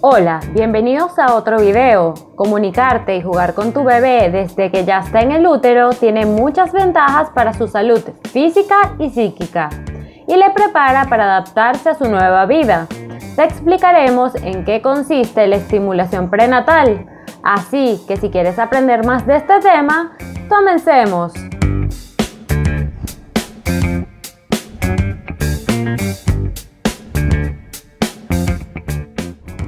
Hola, bienvenidos a otro video. Comunicarte y jugar con tu bebé desde que ya está en el útero tiene muchas ventajas para su salud física y psíquica y le prepara para adaptarse a su nueva vida. Te explicaremos en qué consiste la estimulación prenatal, así que si quieres aprender más de este tema, comencemos.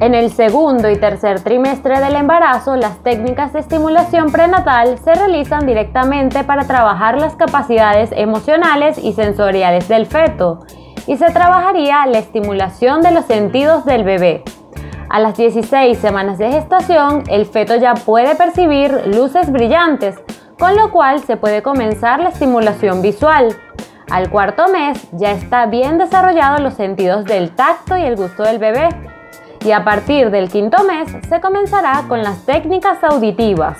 En el segundo y tercer trimestre del embarazo, las técnicas de estimulación prenatal se realizan directamente para trabajar las capacidades emocionales y sensoriales del feto y se trabajaría la estimulación de los sentidos del bebé. A las 16 semanas de gestación, el feto ya puede percibir luces brillantes, con lo cual se puede comenzar la estimulación visual. Al cuarto mes ya está bien desarrollados los sentidos del tacto y el gusto del bebé y a partir del quinto mes se comenzará con las técnicas auditivas.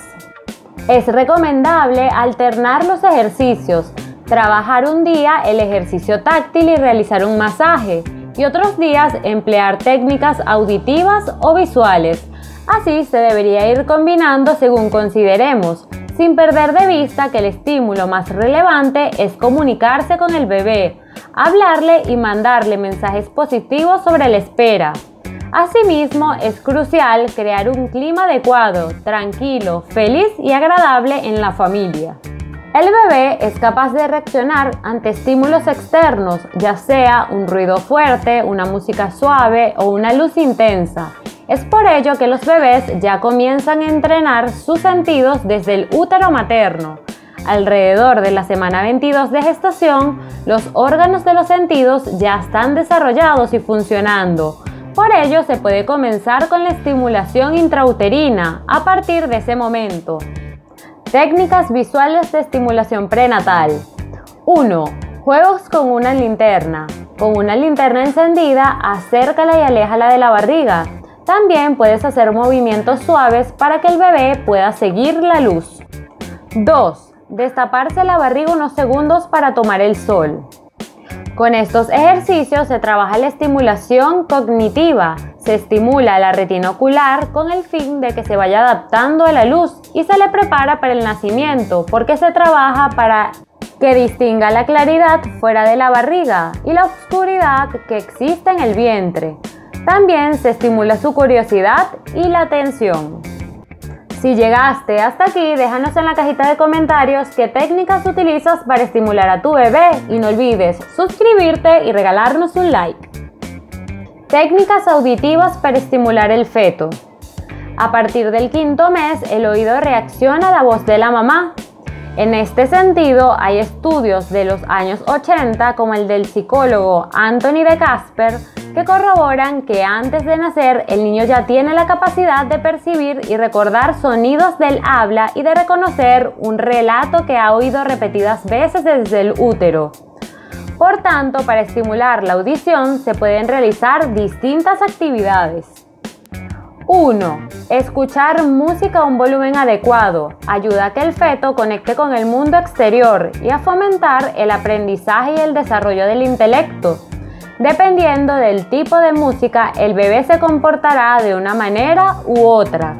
Es recomendable alternar los ejercicios, trabajar un día el ejercicio táctil y realizar un masaje y otros días emplear técnicas auditivas o visuales. Así se debería ir combinando según consideremos, sin perder de vista que el estímulo más relevante es comunicarse con el bebé, hablarle y mandarle mensajes positivos sobre la espera. Asimismo, es crucial crear un clima adecuado, tranquilo, feliz y agradable en la familia. El bebé es capaz de reaccionar ante estímulos externos, ya sea un ruido fuerte, una música suave o una luz intensa. Es por ello que los bebés ya comienzan a entrenar sus sentidos desde el útero materno. Alrededor de la semana 22 de gestación, los órganos de los sentidos ya están desarrollados y funcionando, por ello se puede comenzar con la estimulación intrauterina a partir de ese momento. Técnicas visuales de estimulación prenatal. 1. Juegos con una linterna. Con una linterna encendida, acércala y aléjala de la barriga. También puedes hacer movimientos suaves para que el bebé pueda seguir la luz. 2. Destaparse la barriga unos segundos para tomar el sol. Con estos ejercicios se trabaja la estimulación cognitiva, se estimula la retina ocular con el fin de que se vaya adaptando a la luz y se le prepara para el nacimiento porque se trabaja para que distinga la claridad fuera de la barriga y la oscuridad que existe en el vientre. También se estimula su curiosidad y la atención. Si llegaste hasta aquí, déjanos en la cajita de comentarios qué técnicas utilizas para estimular a tu bebé y no olvides suscribirte y regalarnos un like. Técnicas auditivas para estimular el feto. A partir del quinto mes, el oído reacciona a la voz de la mamá. En este sentido, hay estudios de los años 80, como el del psicólogo Anthony de Casper, que corroboran que antes de nacer el niño ya tiene la capacidad de percibir y recordar sonidos del habla y de reconocer un relato que ha oído repetidas veces desde el útero. Por tanto, para estimular la audición se pueden realizar distintas actividades. 1. Escuchar música a un volumen adecuado ayuda a que el feto conecte con el mundo exterior y a fomentar el aprendizaje y el desarrollo del intelecto. Dependiendo del tipo de música, el bebé se comportará de una manera u otra.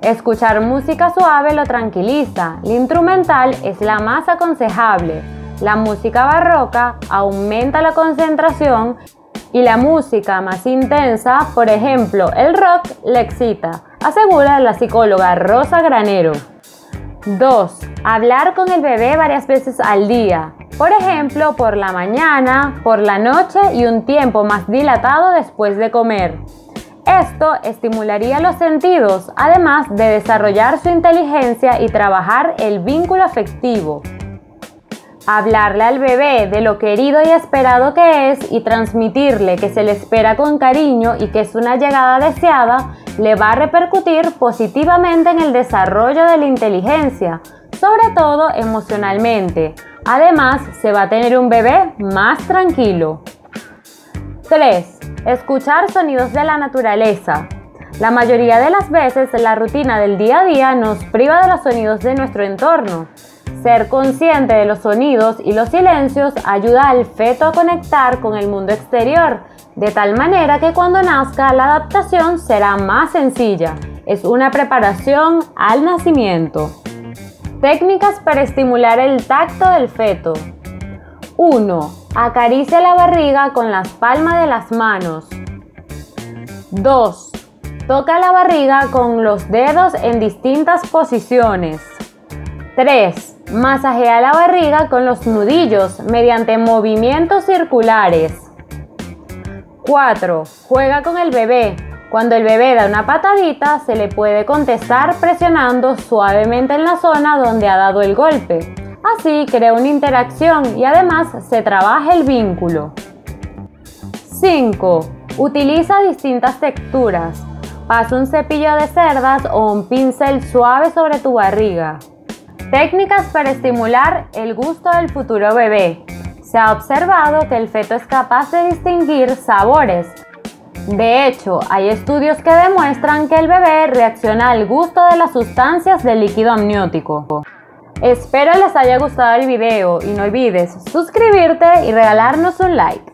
Escuchar música suave lo tranquiliza, la instrumental es la más aconsejable. La música barroca aumenta la concentración y la música más intensa, por ejemplo el rock, le excita, asegura la psicóloga Rosa Granero. 2. Hablar con el bebé varias veces al día. Por ejemplo, por la mañana, por la noche y un tiempo más dilatado después de comer. Esto estimularía los sentidos, además de desarrollar su inteligencia y trabajar el vínculo afectivo. Hablarle al bebé de lo querido y esperado que es y transmitirle que se le espera con cariño y que es una llegada deseada, le va a repercutir positivamente en el desarrollo de la inteligencia, sobre todo emocionalmente, Además, se va a tener un bebé más tranquilo. 3. Escuchar sonidos de la naturaleza. La mayoría de las veces la rutina del día a día nos priva de los sonidos de nuestro entorno. Ser consciente de los sonidos y los silencios ayuda al feto a conectar con el mundo exterior, de tal manera que cuando nazca la adaptación será más sencilla. Es una preparación al nacimiento. Técnicas para estimular el tacto del feto. 1. Acaricia la barriga con las palmas de las manos. 2. Toca la barriga con los dedos en distintas posiciones. 3. Masajea la barriga con los nudillos mediante movimientos circulares. 4. Juega con el bebé. Cuando el bebé da una patadita, se le puede contestar presionando suavemente en la zona donde ha dado el golpe. Así crea una interacción y además se trabaja el vínculo. 5. Utiliza distintas texturas. Pasa un cepillo de cerdas o un pincel suave sobre tu barriga. Técnicas para estimular el gusto del futuro bebé. Se ha observado que el feto es capaz de distinguir sabores. De hecho, hay estudios que demuestran que el bebé reacciona al gusto de las sustancias del líquido amniótico. Espero les haya gustado el video y no olvides suscribirte y regalarnos un like.